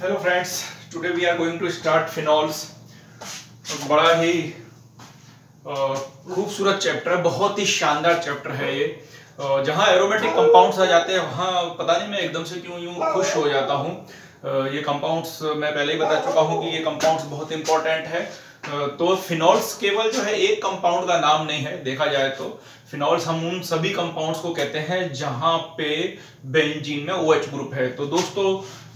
Hello friends today we are going to start phenols बड़ा ही खूबसूरत चैप्टर है, बहुत ही शानदार चैप्टर है ये। जहाँ एरोमेटिक कंपाउंड्स आ जाते हैं, वहाँ पता नहीं मैं एकदम से क्यों यूँ खुश हो जाता हूँ। ये कंपाउंड्स मैं पहले ही बता चुका हूँ कि ये कंपाउंड्स बहुत इंपॉर्टेंट है। तो फिनॉल्स केवल जो है एक कंपाउंड का नाम नहीं है, देखा जाए तो। फिनॉल्स हम उन सभी कंपाउंड्स को कहते हैं जहाँ पे बेंजीन में ओ OH ग्रुप है। तो दोस्तों,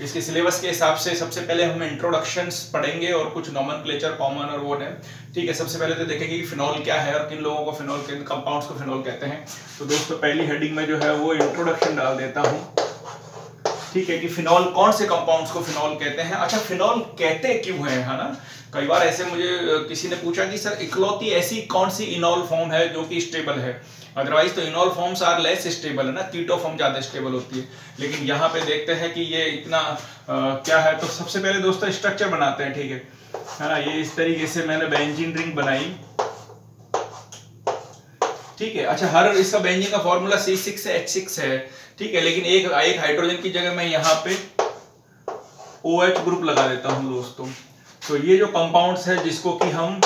इसके सिलेबस के हिसाब से सबसे पहले हम इंट्रोडक्शन पढ़ेंगे और कुछ नॉमन कॉमन और वो है। ठीक है, सबसे पहले तो देखेंगे कि फिनॉल क्या है और किन लोगों को फिनॉल किन कंपाउंड्स को फिनॉल कहते हैं। तो दोस्तों, पहली हेडिंग में जो है वो इंट्रोडक्शन डाल देता हूँ। ठीक है कि फिनॉल कौन से कंपाउंड्स को फिनॉल कहते हैं? अच्छा फिनॉल कहते क्यों है ना? कई बार ऐसे मुझे किसी ने पूछा कि सर इकलौती ऐसी कौन सी इनॉल फॉर्म है जो कि स्टेबल है? अदरवाइज़ तो enol forms are less stable है ना कीटो फॉर्म ज़्यादा स्टेबल होती है। लेकिन यहाँ पे देखते हैं कि ये इतना आ, क्या है। तो सबसे पहले दोस्तों स्ट्रक्चर बनाते हैं ठीक है? है ना ये इस तरीके से मैंने बेंजीन रिंग बनाई। ठीक है अच्छा हर इसका बेंजीन का formula C six H six है ठीक है? लेकिन एक एक हाइड्रोजन की जगह मैं यहाँ पे ओ OH ग्रुप लगा देता हूँ दोस्तों। तो ये जो कंपाउंड्स है जिसको कि हम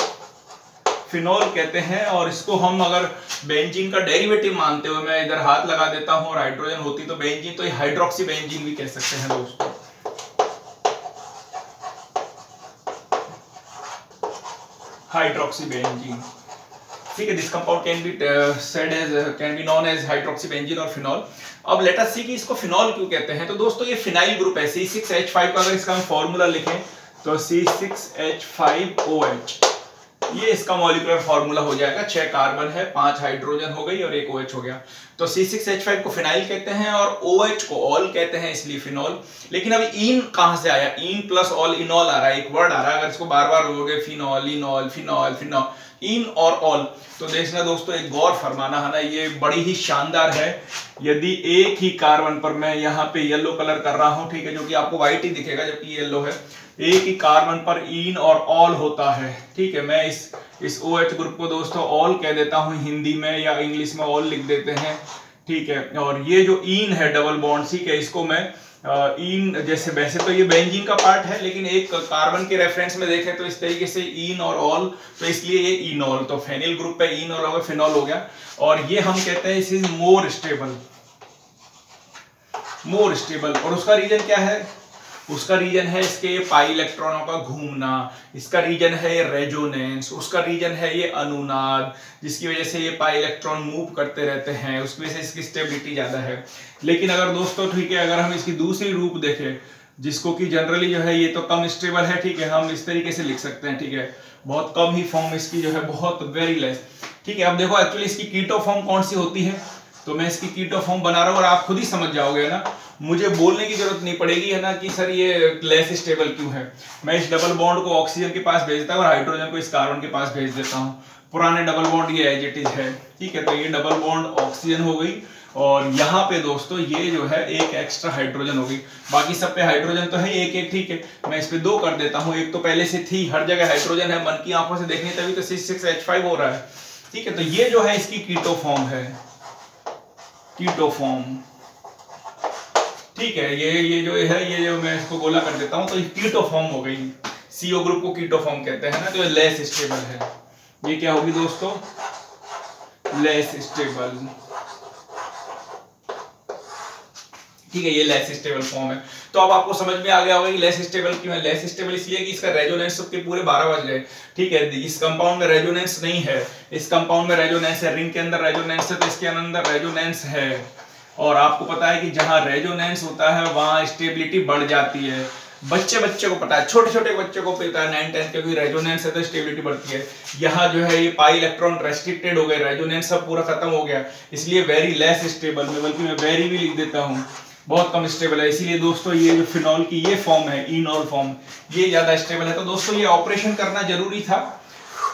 फिनॉल कहते हैं और इसको हम अगर बेंजीन का डेरिवेटिव मानते हुए मैं इधर हाथ लगा देता हूँ और हाइड्रोजन होती तो बेंजीन तो ये हाइड्रोक्सी बेंजीन भी कह सकते हैं दोस्तों हाइड्रोक्सी बेंजीन ठीक है this compound can be said as can be known as hydroxy benzene और फिनॉल अब लेट अस सी कि इसको फिनॉल क्यों कहते हैं। तो दोस्तों, ये फिनाइल ग्रुप है C6H5 का अगर इसका हम फार्मूला लिखें तो C6H5OH ये इसका मॉलिकुलर फॉर्मूला हो जाएगा, छह कार्बन है, पाँच हाइड्रोजन हो गई और एक OH हो गया। तो C6H5 को फिनाइल कहते हैं और ओ OH को ऑल कहते हैं, इसलिए फिनॉल लेकिन अब इन कहाँ से आया? इन प्लस ऑल इनॉल आ रहा है, एक वर्ड आ रहा है, अगर इसको बार बार बोलोगे phenol enol phenol phenol in और ऑल तो देखना दोस्तों, एक गौर फरमाना, है ना, ये बड़ी ही शानदार है। यदि एक ही कार्बन पर मैं यहाँ पे येलो कलर कर रहा हूँ, ठीक है, जो कि आपको व्हाइट ही दिखेगा, जबकि येलो है। एक ही कार्बन पर इन और ऑल होता है। ठीक है, मैं इस इस ओ OH ग्रुप को दोस्तों ऑल कह देता हूँ, हिंदी में या इंग्लिश में ऑल लिख देते हैं। ठीक है, और ये जो इन है डबल बॉन्ड ठीक है इसको मैं इन जैसे, वैसे तो ये बेंजीन का पार्ट है, लेकिन एक कार्बन के रेफरेंस में देखें तो इस तरीके से इन और ऑल तो इसलिए ये इनॉल तो फेनिल ग्रुप पे इन और फिनॉल हो गया। और ये हम कहते हैं इस is more stable more stable और उसका रीजन क्या है? उसका रीजन है इसके पाई इलेक्ट्रॉनों का घूमना, इसका रीजन है ये रेजोनेंस, उसका रीजन है ये अनुनाद, जिसकी वजह से ये पाई इलेक्ट्रॉन मूव करते रहते हैं, उसकी वजह से इसकी स्टेबिलिटी ज़्यादा है। लेकिन अगर दोस्तों, ठीक है, अगर हम इसकी दूसरी रूप देखें, जिसको कि जनरली जो है ये तो कम स्टेबल है, ठीक है, हम इस तरीके से लिख सकते हैं, ठीक है। बहुत कम ही फॉर्म इसकी जो है, बहुत वेरी लेस ठीक है, अब देखो एक्चुअली इसकी कीटो फॉर्म कौन सी होती है? तो मैं इसकी कीटो फॉर्म बना रहा हूँ और आप खुद ही समझ जाओगे ना? मुझे बोलने की ज़रूरत नहीं पड़ेगी, है ना, कि सर ये लेस स्टेबल क्यों है? मैं इस डबल बॉन्ड को ऑक्सीजन के पास भेज देता हूँ और हाइड्रोजन को इस कार्बन के पास भेज देता हूँ। पुराने डबल बॉन्ड ये एज इट इज़ है, ठीक है? तो ये डबल बॉन्ड ऑक्सीजन हो गई और यहाँ पे दोस्तों ये जो है, एक एक्स्ट्रा हाइड्रोजन होगी बाकी सब पे हाइड्रोजन तो है एक एक ठीक है? मैं इस पे दो कर देता हूँ, एक तो पहले से थी, हर जगह हाइड्रोजन है, मन की आँखों से देखने तभी तो सिक्स सिक्स एच फाइव हो रहा है, ठीक है? तो ये जो है इसकी कीटो फॉर्म है। कीटो फॉर्म ठीक है, ये ये जो है, ये जो मैं इसको गोला कर देता हूँ तो ये कीटोफॉर्म हो गई। सीओ ग्रुप को कीटोफॉर्म कहते हैं ना तो ये लेस स्टेबल है। ये क्या होगी दोस्तों? लेस स्टेबल ठीक है, ये लेस स्टेबल फॉर्म है। तो अब आपको समझ में आ गया होगा कि लेस स्टेबल क्यों है? लेस स्टेबल इसलिए कि इसका रेजोनेंस सबके पूरे 12 बज गए ठीक है, इस कंपाउंड में रेजोनेंस नहीं है। इस कंपाउंड में रेजोनेंस है रिंग के अंदर रेजोनेंस है तो इसके अंदर रेजोनेंस है। और आपको पता है कि जहाँ रेजोनेंस होता है, वहाँ स्टेबिलिटी बढ़ जाती है। बच्चे बच्चे को पता है, छोटे छोटे बच्चे को पता है नाइन टेंथ क्योंकि रेजोनेंस है तो स्टेबिलिटी बढ़ती है। यहाँ जो है ये पाई इलेक्ट्रॉन रेस्ट्रिक्टेड हो गए रेजोनेंस सब पूरा खत्म हो गया। इसलिए वेरी लेस स्टेबल में, बल्कि मैं वेरी भी लिख देता हूँ। बहुत कम स्टेबल है। इसीलिए दोस्तों, ये जो फिनॉल की ये फॉर्म है इनॉल फॉर्म ये ज़्यादा स्टेबल है। तो दोस्तों, ये ऑपरेशन करना ज़रूरी था,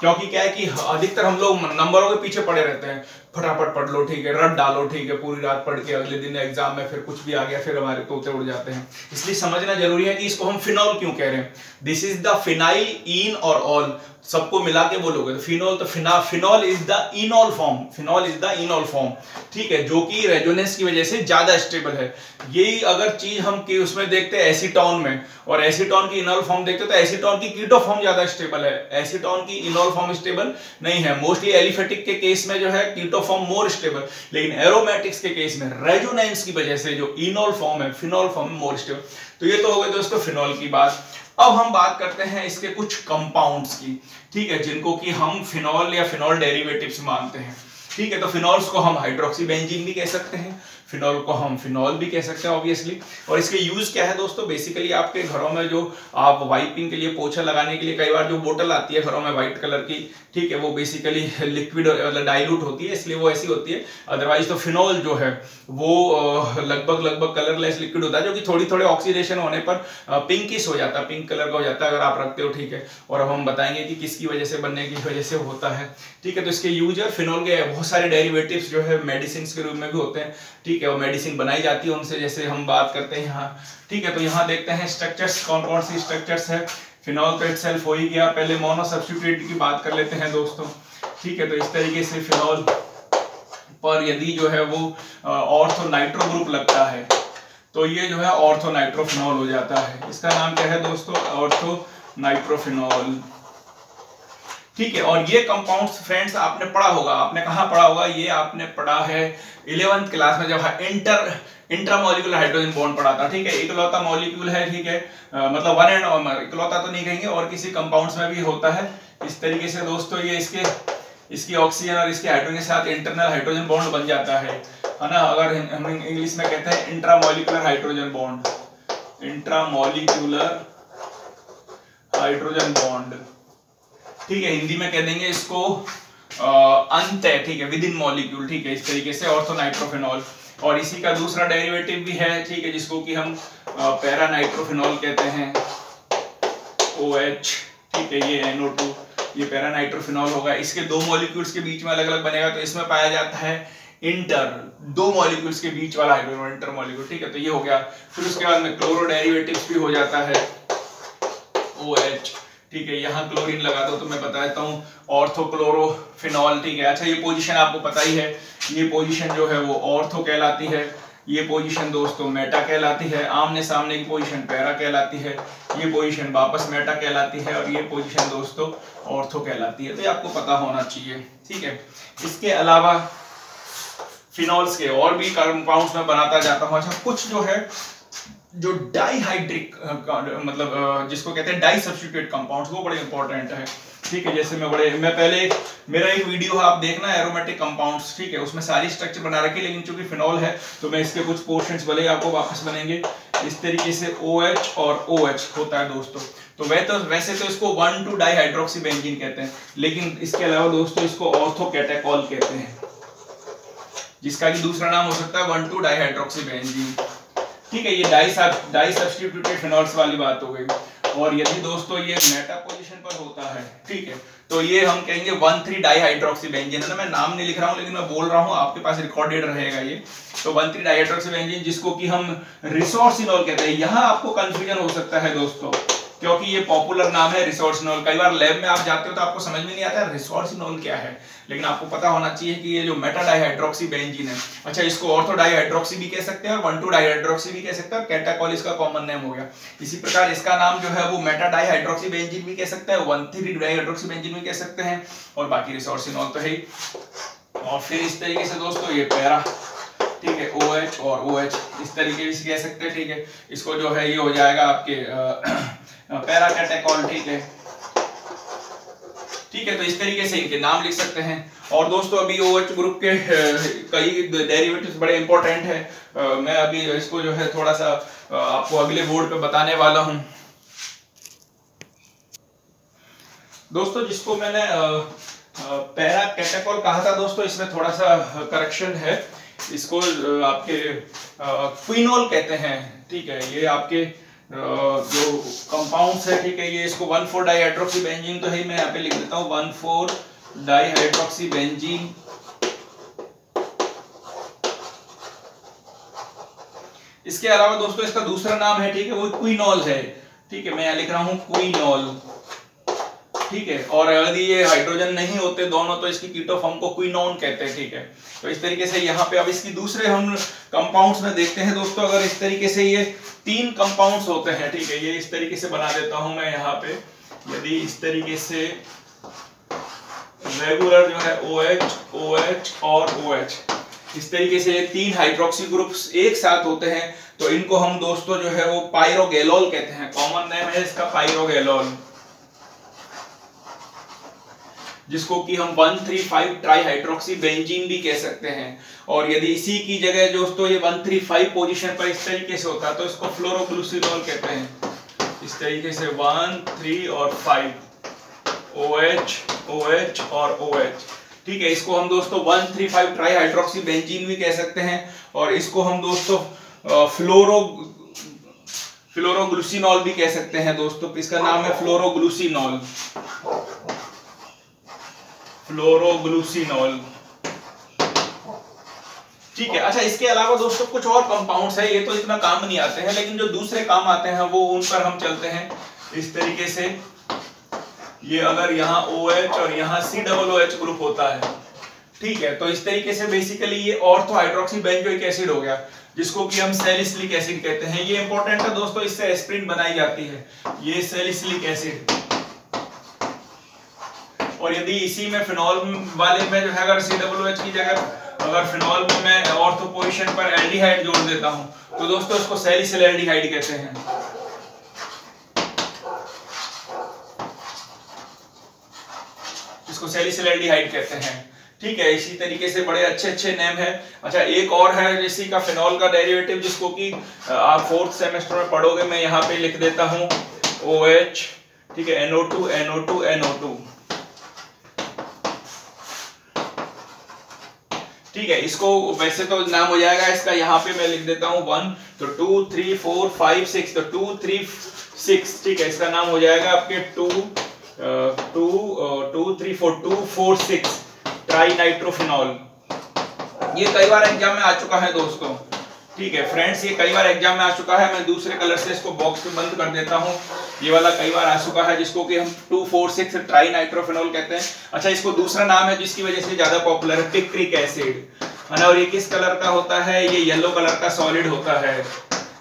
क्योंकि क्या है कि अधिकतर हम लोग नंबरों के पीछे पड़े रहते हैं। फटाफट पढ़ लो, ठीक है, रट डालो, ठीक है, पूरी रात पढ़ के अगले दिन एग्ज़ाम में फिर कुछ भी आ गया, फिर हमारे तोते उड़ जाते हैं। इसलिए समझना ज़रूरी है कि इसको हम फिनॉल क्यों कह रहे हैं? दिस इज़ द फिनाइल इन और ऑल सबको मिला के बोलोगे तो फिनॉल तो फिना phenol is the enol form phenol is the enol form ठीक है? जो कि रेजोनेंस की वजह से ज़्यादा स्टेबल है। यही अगर चीज़ हम की उसमें देखते हैं एसीटोन में, और एसीटोन की इनॉल फॉर्म देखते तो एसीटोन की कीटो फॉर्म ज़्यादा स्टेबल है। एसीटोन की इनॉल फॉर्म स्टेबल नहीं है। मोस्टली एलिफेटिक के केस में जो है कीटो फॉर्म मोर स्टेबल लेकिन एरोमेटिक्स के केस में रेजोनेंस की वजह से जो इनॉल फॉर्म है फिनॉल फॉर्म मोर स्टेबल तो ये तो हो गए दोस्तों फिनॉल की बात। अब हम बात करते हैं इसके कुछ कंपाउंड्स की। ठीक है जिनको कि हम फिनॉल या फिनॉल डेरिवेटिव्स मानते हैं। ठीक है तो फिनॉल्स को हम हाइड्रोक्सी बेंजीन भी कह सकते हैं फिनॉल को हम फिनॉल भी कह सकते हैं ऑब्वियसली और इसके यूज़ क्या है दोस्तों? बेसिकली आपके घरों में जो आप वाइपिंग के लिए पोछा लगाने के लिए कई बार जो बोतल आती है घरों में व्हाइट कलर की, ठीक है, वो बेसिकली लिक्विड मतलब डाइल्यूट होती है, इसलिए वो ऐसी होती है. अदरवाइज़ तो फिनॉल जो है, वो लगभग लगभग कलरलेस लिक्विड होता है, जो कि थोड़ी थोड़ी ऑक्सीडेशन होने पर पिंकिश हो जाता है पिंक कलर का हो जाता है, अगर आप रखते हो, ठीक है. और अब हम बताएँगे कि किसकी वजह से बनने की वजह से होता है. ठीक है तो इसके यूज़ है फिनॉल के बहुत सारे डेरिवेटिव जो है मेडिसिन के रूप में भी होते हैं। ठीक है, वो मेडिसिन बनाई जाती है उनसे, जैसे हम बात करते हैं यहाँ। ठीक है तो यहाँ देखते हैं स्ट्रक्चर्स कौन कौन सी स्ट्रक्चर्स है। फिनॉल तो इटसेल्फ हो ही गया। पहले मोनो सब्सिट्यूट की बात कर लेते हैं दोस्तों। ठीक है तो इस तरीके से फिनॉल पर यदि जो है वो ऑर्थो नाइट्रो ग्रुप लगता है तो ये जो है ऑर्थो नाइट्रोफिनॉल हो जाता है। इसका नाम क्या है दोस्तों? ऑर्थो नाइट्रोफिनॉल ठीक है, और ये कंपाउंड्स फ्रेंड्स आपने पढ़ा होगा, आपने कहा पढ़ा होगा? ये आपने पढ़ा है इलेवेंथ क्लास में जब इंटर इंट्रामोलिकुलर हाइड्रोजन बॉन्ड पढ़ा था, ठीक है? इकलौता मॉलिक्यूल है, ठीक है? मतलब वन एंड इकलौता तो नहीं कहेंगे, और किसी कंपाउंड्स में भी होता है। इस तरीके से दोस्तों ये इसके, इसकी ऑक्सीजन और इसके हाइड्रोजन के साथ इंटरनल हाइड्रोजन बॉन्ड बन जाता है। है ना? अगर हम इंग्लिश में कहते हैं intramolecular hydrogen bond intramolecular hydrogen bond ठीक है, हिंदी में कह देंगे इसको अंत है, ठीक है विद इन मॉलिक्यूल ठीक है, इस तरीके से ऑर्थोनाइट्रोफेनॉल और इसी का दूसरा डेरिवेटिव भी है, ठीक है, जिसको कि हम पैरा नाइट्रोफेनॉल कहते हैं। ओ एच ठीक है, ये NO2 ये पैरा नाइट्रोफेनॉल होगा। इसके दो मॉलिक्यूल्स के बीच में अलग अलग बनेगा तो इसमें पाया जाता है इंटर दो मॉलिक्यूल्स के बीच वाला हाइड्रोजन इंटर मॉलिक्यूल ठीक है तो ये हो गया। फिर उसके बाद में क्लोरो डेरिवेटिव्स भी हो जाता है। ओ OH ठीक है, यहाँ क्लोरीन लगा दो तो मैं बताता हूँ ऑर्थोक्लोरोफिनॉल ठीक है। अच्छा ये पोजीशन आपको पता ही है, ये पोजीशन जो है वो ऑर्थो कहलाती है। ये पोजीशन दोस्तों मेटा कहलाती है आमने सामने की पोजीशन पैरा कहलाती है, ये पोजीशन वापस मेटा कहलाती है और ये पोजीशन दोस्तों ऑर्थो कहलाती है। तो ये आपको पता होना चाहिए, ठीक है। इसके अलावा फिनॉल्स के और भी कंपाउंड्स में बनाता जाता हूँ। अच्छा कुछ जो है जो डाईहाइड्रिक मतलब जिसको कहते हैं डाई सब्सटीट्यूट कंपाउंड्स वो बड़े इंपॉर्टेंट है। ठीक है, जैसे मैं बड़े, मैं पहले, मेरा एक वीडियो है, आप देखना एरोमेटिक कंपाउंड्स ठीक है, उसमें सारी स्ट्रक्चर बना रखी लेकिन चूँकि फिनॉल है तो मैं इसके कुछ पोर्शंस भले आपको वापस बनेंगे। इस तरीके से ओ OH और ओ OH होता है दोस्तों। तो वह तो वैसे तो इसको one two di hydroxy benzene कहते हैं, लेकिन इसके अलावा दोस्तों इसको ऑर्थो कैटेकॉल कहते हैं, जिसका कि दूसरा नाम हो सकता है one two di hydroxy benzene ठीक है, ये डाई डाई सब्सटीट्यूटेड फिनॉल्स वाली बात हो गई। और यदि दोस्तों ये मेटा पोजीशन पर होता है, ठीक है तो ये हम कहेंगे one three di hydroxy benzene है ना, मैं नाम नहीं लिख रहा हूँ, लेकिन मैं बोल रहा हूँ, आपके पास रिकॉर्डेड रहेगा ये। तो one three di hydroxy benzene जिसको कि हम रिसोर्स इनॉल कहते हैं। यहाँ आपको कंफ्यूजन हो सकता है दोस्तों, क्योंकि ये पॉपुलर नाम है रिसोर्सिनोल कई बार लैब में आप जाते हो तो आपको समझ में नहीं आता रिसोर्सिनोल क्या है। लेकिन आपको पता होना चाहिए कि ये जो मेटा डाइहाइड्रोक्सी बेंजीन है अच्छा इसको ऑर्थो डाइहाइड्रोक्सी भी कह सकते हैं और वन टू डाइहाइड्रोक्सी भी कह सकते हैं कैटाकॉल इसका कॉमन नेम हो गया। इसी प्रकार इसका नाम जो है वो मेटा डाइहाइड्रोक्सी बेंजीन भी कह सकते हैं वन थ्री डाइहाइड्रोक्सी बेंजीन भी कह सकते हैं और बाकी रिसोर्सिनोल तो है ही। और फिर इस तरीके से दोस्तों ये पैरा, ठीक है ओ OH और ओ OH इस तरीके से कह सकते हैं, ठीक है। इसको जो है ये हो जाएगा आपके पैरा कैटेकॉल ठीक है। ठीक है तो इस तरीके से इनके नाम लिख सकते हैं। और दोस्तों, अभी ओ OH ग्रुप के कई डेरिवेटिव्स बड़े इंपॉर्टेंट है। मैं अभी इसको जो है थोड़ा सा आपको अगले बोर्ड पे बताने वाला हूँ। दोस्तों, जिसको मैंने पैरा कैटेकॉल कहा था दोस्तों, इसमें थोड़ा सा करेक्शन है। इसको आपके क्विनोल कहते हैं। ठीक है, ये आपके जो कंपाउंड्स है, ठीक है, ये इसको वन फोर डाईहाइड्रोक्सी बेंजीन तो है, मैं यहाँ पे लिख देता हूँ वन फोर डाईहाइड्रोक्सी बेंजीन इसके अलावा दोस्तों, इसका दूसरा नाम है, ठीक है, वो क्विनॉल है। ठीक है, मैं यहाँ लिख रहा हूँ क्विनॉल ठीक है। और यदि ये हाइड्रोजन नहीं होते दोनों तो इसकी कीटो फॉर्म को क्विनोन कहते हैं ठीक है। तो इस तरीके से यहाँ पे अब इसकी दूसरे हम कंपाउंड्स में देखते हैं दोस्तों अगर इस तरीके से ये तीन कंपाउंड्स होते हैं ठीक है ये इस तरीके से बना देता हूँ मैं यहाँ पे। यदि इस तरीके से रेगुलर जो है OH, OH और OH इस तरीके से ये तीन हाइड्रोक्सी ग्रुप्स एक साथ होते हैं तो इनको हम दोस्तों जो है वो पायरोगेलोल कहते हैं। कॉमन नेम है इसका पायरोगेलोल जिसको कि हम 135 ट्राई हाइड्रोक्सी बेंजीन भी कह सकते हैं। और यदि इसी की जगह दोस्तों ये 135 पोजीशन पर इस तरीके से होता तो इसको फ्लोरोग्लूसिनोल कहते हैं। इस तरीके से 1 3 और 5 OH OH और OH ठीक है, इसको हम दोस्तों 135 ट्राई हाइड्रोक्सी बेंजीन भी कह सकते हैं। और इसको हम दोस्तों फ्लोरो फ्लोरोग्लूसिनॉल भी कह सकते हैं दोस्तों। इसका नाम है फ्लोरोग्लूसिनॉल फ्लोरोग्लूसिनॉल ठीक है अच्छा इसके अलावा दोस्तों कुछ और कंपाउंड्स है, ये तो इतना काम नहीं आते हैं, लेकिन जो दूसरे काम आते हैं, वो उन पर हम चलते हैं। इस तरीके से ये अगर यहाँ ओ OH और यहाँ C double O H group होता है, ठीक है तो इस तरीके से बेसिकली ये ऑर्थो हाइड्रोक्सी बेंजोइक एसिड हो गया, जिसको कि हम सेलिसिलिक एसिड कहते हैं। ये इंपॉर्टेंट है दोस्तों, इससे एस्प्रिन बनाई जाती है। ये सेलिसिलिक एसिड और यदि इसी में फिनॉल वाले में जो है, अगर सी डब्ल्यू एच की जगह अगर फिनॉल में मैं ऑर्थो पोजिशन पर एल्डिहाइड जोड़ देता हूँ तो दोस्तों इसको सेलिसिल एल्डिहाइड कहते हैं। इसको सेलिसिल एल्डिहाइड कहते हैं। ठीक है, इसी तरीके से बड़े अच्छे अच्छे नेम है। अच्छा एक और है इसी का फिनॉल का डेरिवेटिव जिसको कि आप फोर्थ सेमेस्टर में पढ़ोगे, मैं यहाँ पे लिख देता हूँ ओ OH ठीक है NO2 NO2 NO2 ठीक है, इसको वैसे तो नाम हो जाएगा, इसका यहाँ पे मैं लिख देता हूँ वन तो two three four five six तो टू थ्री सिक्स ठीक है, इसका नाम हो जाएगा आपके two two two three four two four six tri nitrophenol ये कई बार एग्ज़ाम में आ चुका है दोस्तों। ठीक है फ्रेंड्स ये कई बार एग्ज़ाम में आ चुका है। मैं दूसरे कलर से इसको बॉक्स में बंद कर देता हूँ। ये वाला कई बार आ चुका है, जिसको कि हम two four six tri nitrophenol कहते हैं। अच्छा इसको दूसरा नाम है, जिसकी वजह से ज़्यादा पॉपुलर है पिक्रिक एसिड है ना, और ये किस कलर का होता है? ये येलो कलर का सॉलिड होता है।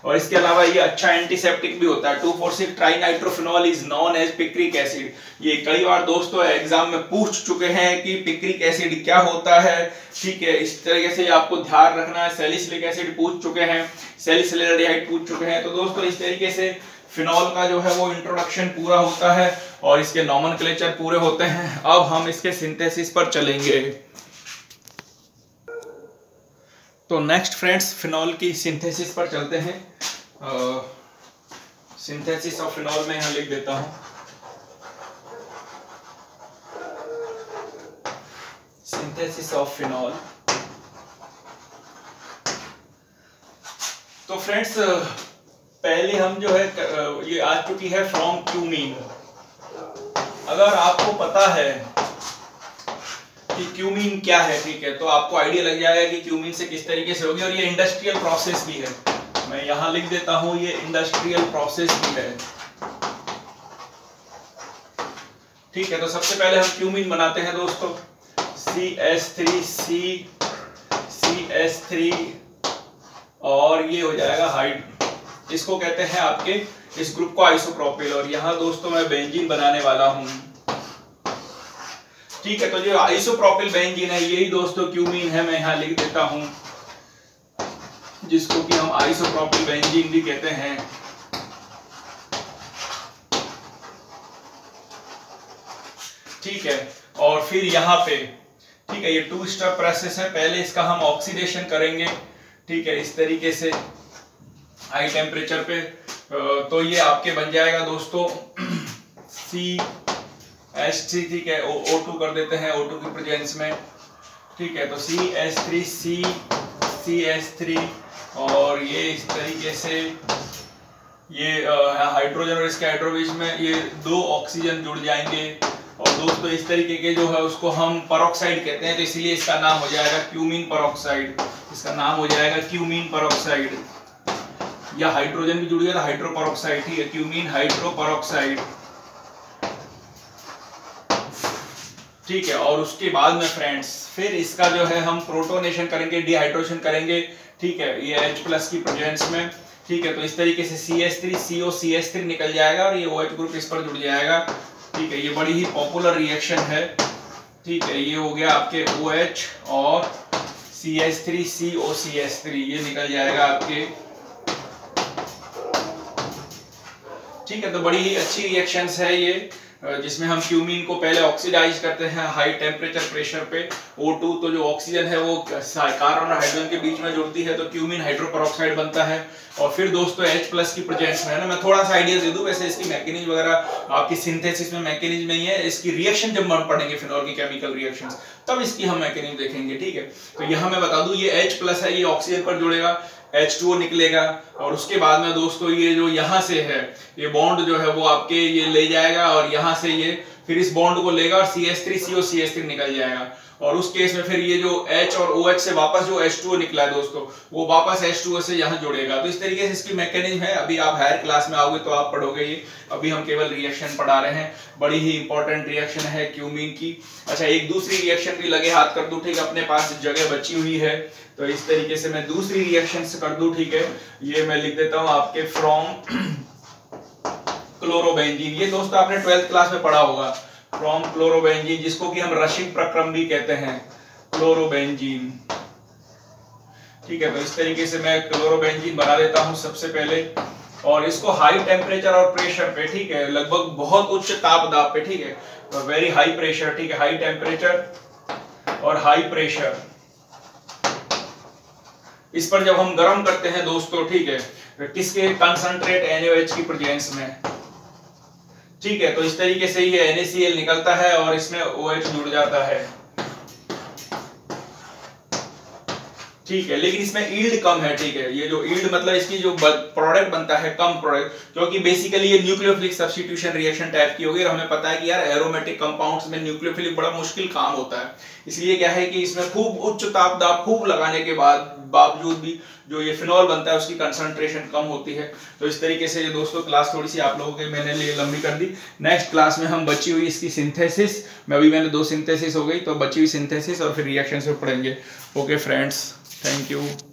और इसके अलावा ये अच्छा एंटीसेप्टिक भी होता है। Two four six trinitrophenol is known as picric acid ये कई बार दोस्तों एग्ज़ाम में पूछ चुके हैं कि पिक्रिक एसिड क्या होता है। ठीक है, इस तरीके से आपको ध्यान रखना है। सेलिसिलिक एसिड पूछ चुके हैं सेलिसिलिक पूछ चुके हैं। तो दोस्तों इस तरीके से फिनॉल का जो है वो इंट्रोडक्शन पूरा होता है और इसके नॉमन पूरे होते हैं। अब हम इसके सिंथेसिस पर चलेंगे। तो नेक्स्ट फ्रेंड्स फिनॉल की सिंथेसिस पर चलते हैं। सिंथेसिस ऑफ़ फिनॉल में यहाँ लिख देता हूँ। सिंथेसिस ऑफ़ फिनॉल तो फ्रेंड्स पहले हम जो है ये आ चुकी है फ्रॉम क्यूमीन अगर आपको पता है कि क्यूमीन क्या है, ठीक है? तो आपको आइडिया लग जाएगा कि क्यूमीन से किस तरीके से होगी और ये इंडस्ट्रियल प्रोसेस भी है। मैं यहाँ लिख देता हूँ, ये इंडस्ट्रियल प्रोसेस भी है। ठीक है तो सबसे पहले हम क्यूमीन बनाते हैं दोस्तों। C S three C C S three और ये हो जाएगा हाइड इसको कहते हैं आपके इस ग्रुप को आइसोप्रोपिल और यहाँ दोस्तों मैं बेंजीन बनाने वाला हूँ। ठीक है तो जो आइसोप्रोपिल बेंजीन है, यही दोस्तों क्यूमीन है, मैं यहाँ लिख देता हूँ, जिसको कि हम आइसोप्रोपिल बेंजीन भी कहते हैं। ठीक है, और फिर यहाँ पे, ठीक है, ये टू स्टेप प्रोसेस है, पहले इसका हम ऑक्सीडेशन करेंगे, ठीक है, इस तरीके से हाई टेम्परेचर पे तो ये आपके बन जाएगा दोस्तों सी एस थ्री ठीक है ओ टू कर देते हैं ओ टू की प्रेजेंस में। ठीक है तो C S three C C S three और ये इस तरीके से ये हाइड्रोजन और इसके हाइड्रोबीज में ये दो ऑक्सीजन जुड़ जाएँगे। और दोस्तों, इस तरीके के जो है उसको हम परोक्साइड कहते हैं तो इसलिए इसका नाम हो जाएगा क्यूमीन परोक्साइड इसका नाम हो जाएगा क्यूमीन परोक्साइड या हाइड्रोजन भी जुड़ गया था हाइड्रोपरोक्साइड ठीक है क्यूमीन हाइड्रोपरोक्साइड ठीक है, और उसके बाद में फ्रेंड्स फिर इसका जो है हम प्रोटोनेशन करेंगे डिहाइड्रोशन करेंगे, ठीक है, ये H प्लस की प्रेजेंस में, ठीक है तो इस तरीके से C S three C O C S three निकल जाएगा और ये ओ एच ग्रुप इस पर जुड़ जाएगा, ठीक है, ये बड़ी ही पॉपुलर रिएक्शन है, ठीक है, ये हो गया आपके ओ एच और C S three C O C S three ये निकल जाएगा आपके, ठीक है तो बड़ी ही अच्छी रिएक्शंस है ये जिसमें हम क्यूमीन को पहले ऑक्सीडाइज करते हैं हाई टेम्परेचर प्रेशर पे। O2 तो जो ऑक्सीजन है वो कार्बन और हाइड्रोजन के बीच में जुड़ती है तो क्यूमीन हाइड्रोपरोक्साइड बनता है। और फिर दोस्तों H प्लस की प्रेजेंस में है ना, मैं थोड़ा सा आइडिया दे दूँ, वैसे इसकी मैकेनिज्म वगैरह आपकी सिंथेसिस में मैकेनिज्म नहीं है, इसकी रिएक्शन जब हम पढ़ेंगे फिनॉल की केमिकल रिएक्शंस तब इसकी हम मैकेनिज्म देखेंगे, ठीक है? तो यहाँ मैं बता दूँ, ये H प्लस है, ये ऑक्सीजन पर जुड़ेगा। H2O निकलेगा। और उसके बाद में दोस्तों ये जो यहाँ से है, ये बॉन्ड जो है वो आपके ये ले जाएगा और यहाँ से ये फिर इस बॉन्ड को लेगा और CH3 CO CH3 निकल जाएगा। और उस केस में फिर ये जो H और OH से वापस जो H2O निकला है दोस्तों, वो वापस H2O से यहाँ जुड़ेगा। तो इस तरीके से इसकी मैकेनिज्म है। अभी आप हायर क्लास में आओगे तो आप पढ़ोगे ये। अभी हम केवल रिएक्शन पढ़ा रहे हैं। बड़ी ही इंपॉर्टेंट रिएक्शन है क्यूमीन की। अच्छा एक दूसरी रिएक्शन भी लगे हाथ कर दू। ठीक अपने पास जगह बची हुई है। तो इस तरीके से मैं दूसरी रिएक्शन कर दू, ठीक है? ये मैं लिख देता हूँ आपके फ्रॉम क्लोरोबेंजीन ये दोस्तों आपने ट्वेल्थ क्लास में पढ़ा होगा। फ्रॉम क्लोरोबेंजीन जिसको कि हम रशिक प्रक्रम भी कहते हैं। क्लोरोबेंजीन ठीक है तो इस तरीके से मैं क्लोरोबेंजीन बना देता हूँ सबसे पहले। और इसको हाई टेम्परेचर और प्रेशर पे, ठीक है? लगभग बहुत उच्च ताप पे, ठीक है? वेरी हाई प्रेशर ठीक है? हाई टेम्परेचर और हाई प्रेशर इस पर जब हम गर्म करते हैं दोस्तों, ठीक है, किसके कंसंट्रेट एनएच की प्रेजेंस में? ठीक है तो इस तरीके से ये NaCl निकलता है और इसमें OH जुड़ जाता है। ठीक है, लेकिन इसमें ईल्ड कम है, ठीक है। ये जो ईल्ड मतलब इसकी जो प्रोडक्ट बनता है, कम प्रोडक्ट क्योंकि बेसिकली ये न्यूक्लियोफिलिक सब्स्टिट्यूशन रिएक्शन टाइप की होगी। और हमें पता है कि यार एरोमेटिक कंपाउंड्स में न्यूक्लियोफिलिक बड़ा मुश्किल काम होता है। इसलिए क्या है कि इसमें खूब उच्च ताप दाब खूब लगाने के बाद, बावजूद भी जो ये फिनॉल बनता है, उसकी कंसंट्रेशन कम होती है। तो इस तरीके से ये दोस्तों क्लास थोड़ी सी आप लोगों के, मैंने लिए लंबी कर दी। नेक्स्ट क्लास में हम बची हुई इसकी सिंथेसिस में अभी, मैंने दो सिंथेसिस हो गई तो बची हुई सिंथेसिस और फिर रिएक्शन से पढ़ेंगे। Okay friends Thank you.